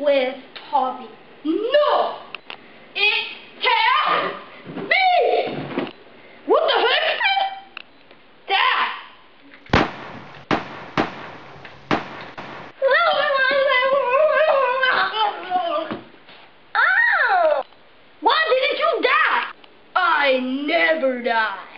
with Harvey. No! It has me! What the heck? Dad! Oh! Why didn't you die? I never die.